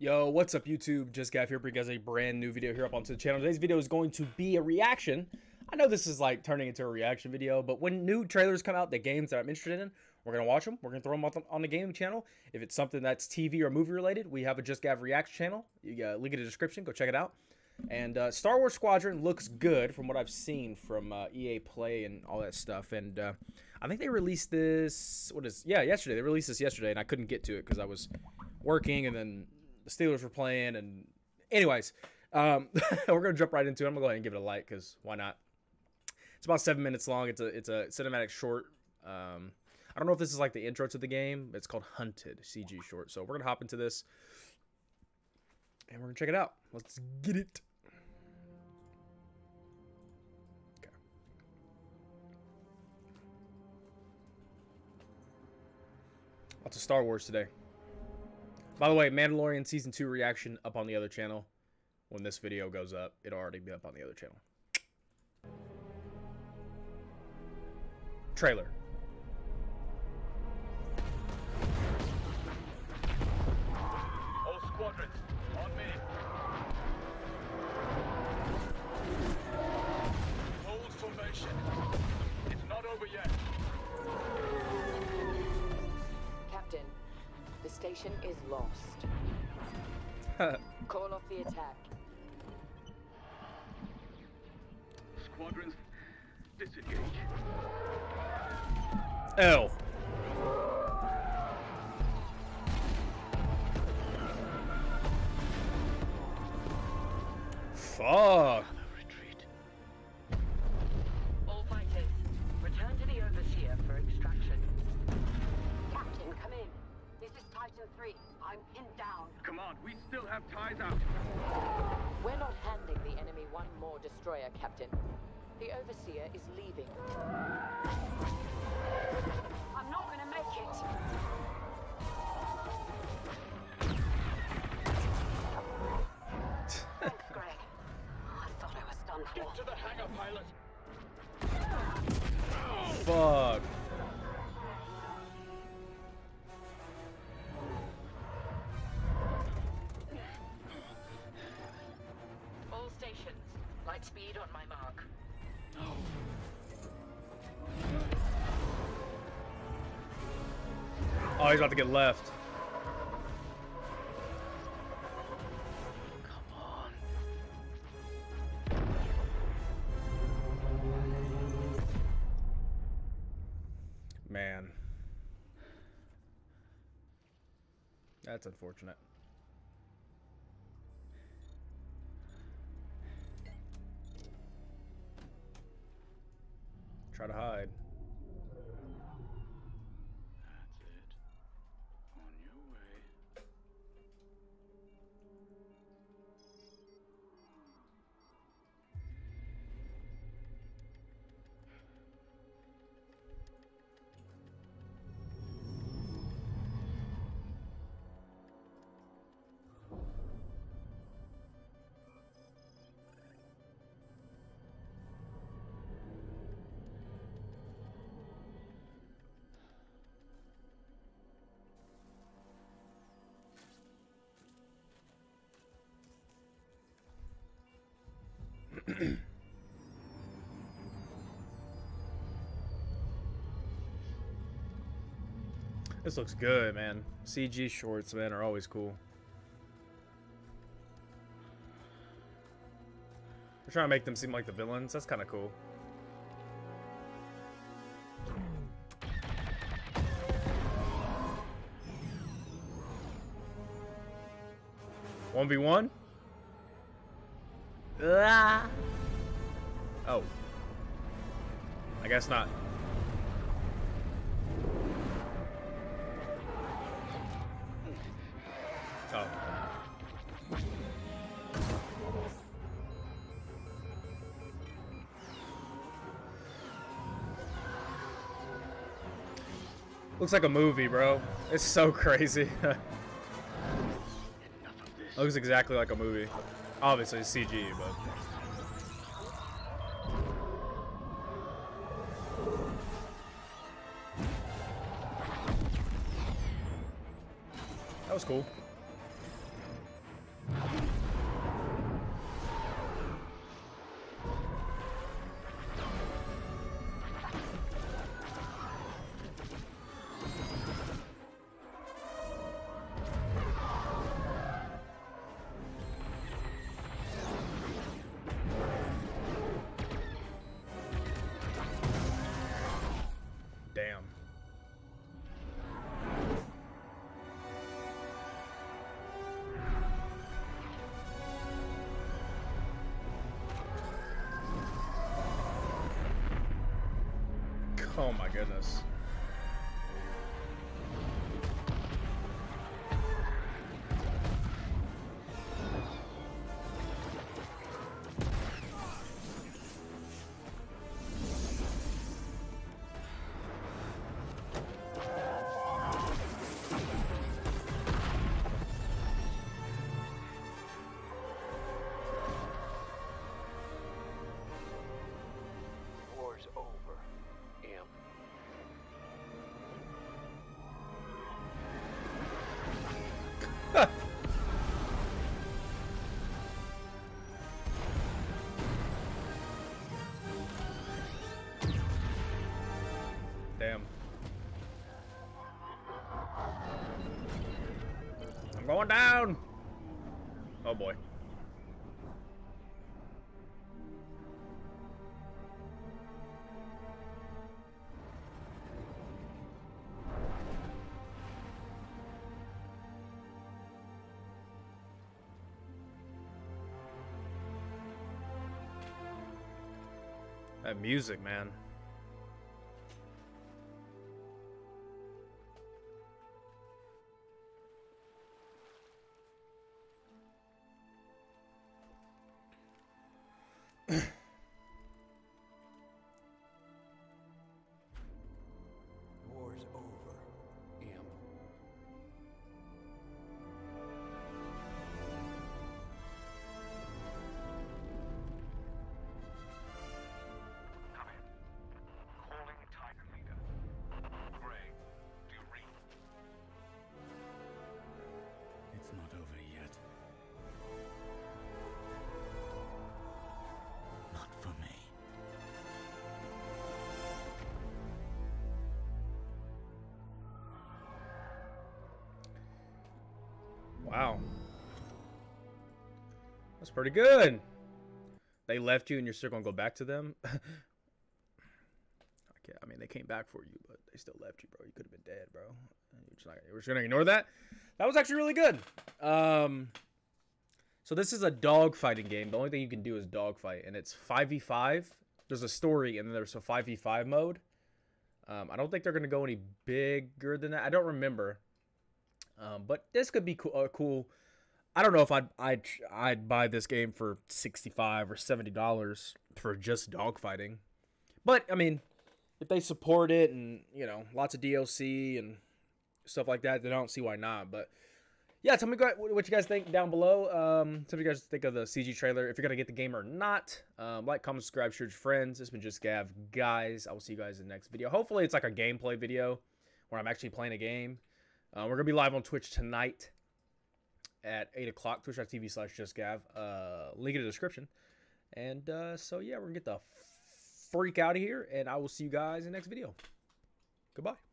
Yo, what's up YouTube? Just Gav here, bringing you guys a brand new video here up onto the channel. Today's video is going to be a reaction. I know this is like turning into a reaction video, but when new trailers come out, the games that I'm interested in, we're going to watch them. We're going to throw them on, the gaming channel. If it's something that's TV or movie related, we have a Just Gav Reaction channel. You link in the description. Go check it out. And uh, Star Wars Squadron looks good from what I've seen from uh, EA Play and all that stuff. And uh, I think they released this, what is, yeah, yesterday. They released this yesterday, and I couldn't get to it because I was working and then the Steelers were playing. And, anyways, um, we're going to jump right into it. I'm going to go ahead and give it a like because why not? It's about seven minutes long. It's a, it's a cinematic short. Um, I don't know if this is like the intro to the game. It's called Hunted CG short. So we're to hop into this and we're to check it out. Let's get it. Okay. Lots of Star Wars today. By the way, Mandalorian Season 2 reaction up on the other channel. When this video goes up, it'll already be up on the other channel. Trailer. Station is lost. Call off the attack. Squadrons, disengage. L. Fuck. Titan 3. I'm pinned down. Command, we still have TIEs out. We're not handing the enemy one more destroyer, Captain. The Overseer is leaving. I'm not gonna make it. Thanks, Grey. I thought I was done for. Get to the hangar, pilot. Fuck. Light speed on my mark. Oh, he's about to get left. Come on. Man. That's unfortunate. Try to hide. This looks good, man. CG shorts, man, are always cool. They're trying to make them seem like the villains. That's kind of cool. One v one. Oh. I guess not. Oh. Looks like a movie, bro. It's so crazy. Looks exactly like a movie. Obviously, it's CG, but. Was cool. Oh my goodness. I'm going down. Oh boy. That music, man. That's pretty good. They left you and you're still gonna go back to them. Can't- I mean, they came back for you, but they still left you, bro. You could have been dead, bro. You're just, you're just gonna ignore that. That was actually really good. Um, so this is a dog fighting game. The only thing you can do is dog fight, and it's five v five. There's a story, and then there's a five v five mode. Um, I don't think they're gonna go any bigger than that. I don't remember. Um, but this could be cool. Uh, cool. I don't know if I'd I'd I'd buy this game for sixty five or seventy dollars for just dogfighting. But I mean, if they support it and you know lots of DLC and stuff like that, then I don't see why not. But yeah, tell me what you guys think down below. Um, tell me you guys think of the CG trailer. If you're gonna get the game or not. Um, like, comment, subscribe, share with your friends. It's been just Gav, guys. I will see you guys in the next video. Hopefully, it's like a gameplay video where I'm actually playing a game. Uh, we're gonna be live on Twitch tonight at eight o'clock. Twitch.tv slash justgav. Uh, link in the description. And uh, so yeah, we're gonna get the freak out of here, and I will see you guys in the next video. Goodbye.